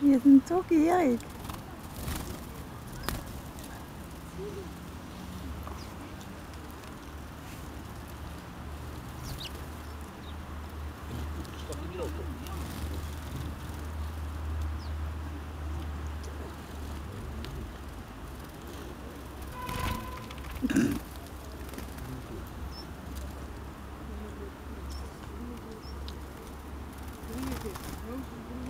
Die sind so gierig. Thank you.